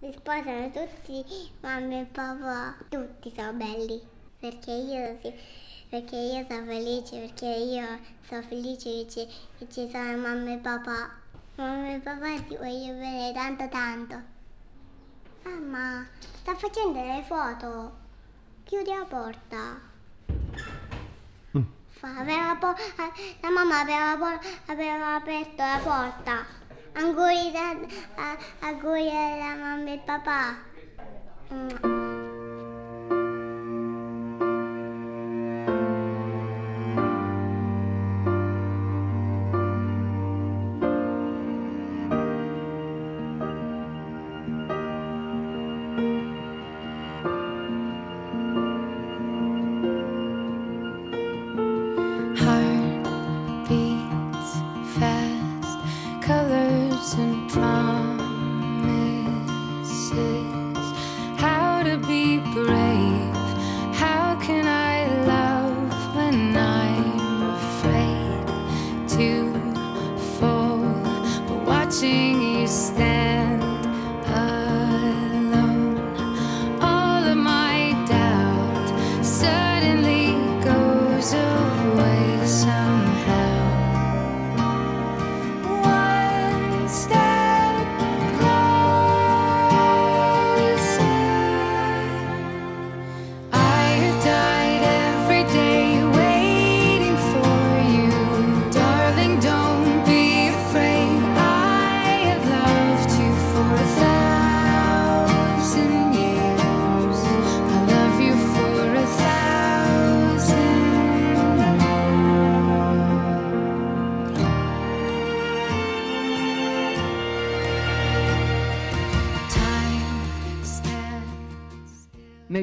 Mi sposano tutti mamma e papà, tutti sono belli, perché io, sì, perché io sono felice, perché io sono felice che ci, che ci sono mamma e papà. Mamma e papà ti voglio bene tanto tanto. Mamma, sta facendo le foto. Chiudi la porta. Fa- aveva po- la mamma aveva, po- aveva aperto la porta. Auguri, da, a- auguri alla mamma e papà. Mm. 心。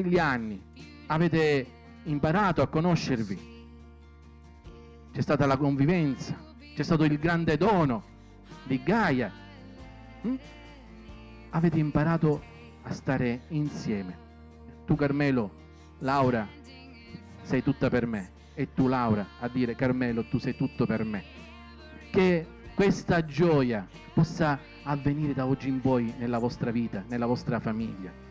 Negli anni avete imparato a conoscervi. C'è stata la convivenza, c'è stato il grande dono di Gaia. Mm? Avete imparato a stare insieme. Tu Carmelo, Laura, sei tutta per me. E tu Laura a dire Carmelo, tu sei tutto per me. Che questa gioia possa avvenire da oggi in poi nella vostra vita, nella vostra famiglia.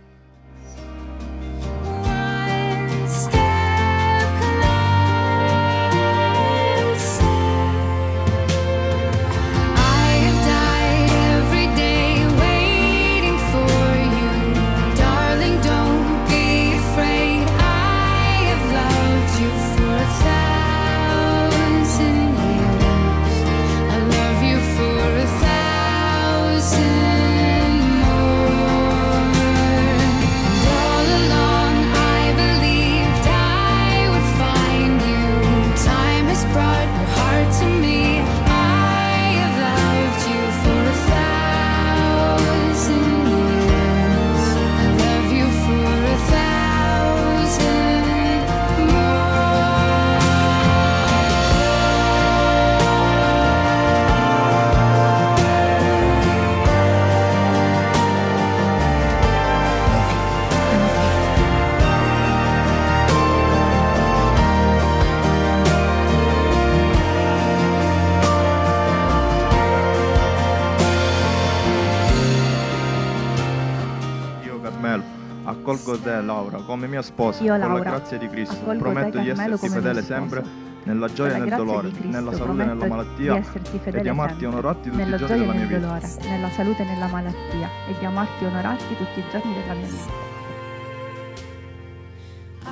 Accolgo te Laura come mia sposa Io, con Laura, la grazia di Cristo. Prometto di esserti fedele sempre nella gioia e nel dolore, Cristo, nella salute e nella malattia e di amarti e onorarti tutti i giorni della mia vita. dolore, nella salute e nella malattia, e di amarti e onorarti tutti i giorni della mia vita.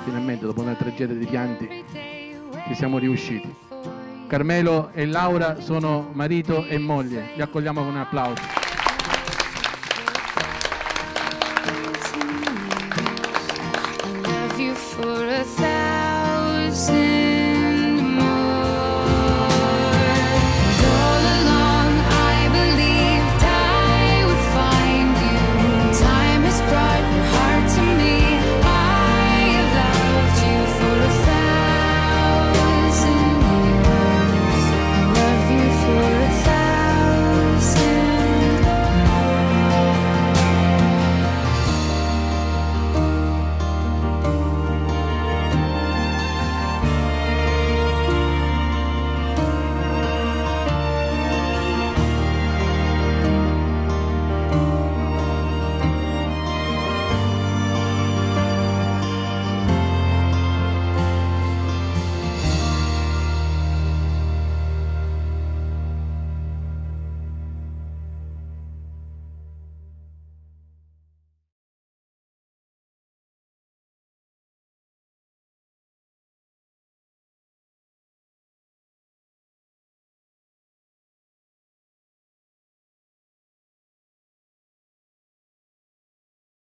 Finalmente dopo una tragedia di pianti ci siamo riusciti. Carmelo e Laura sono marito e moglie. Li accogliamo con un applauso. for a thousand